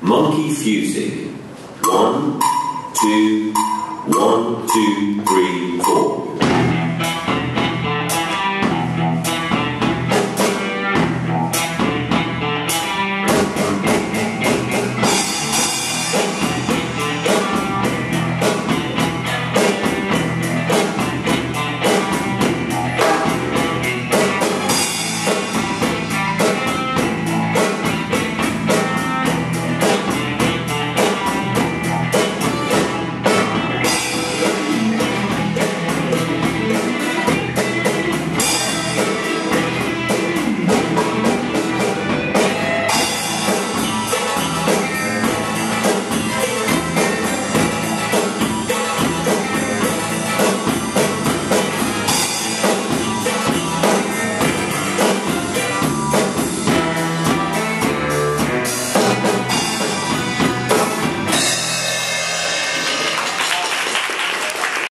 Monkey fusing. One, two, one, two, three, four.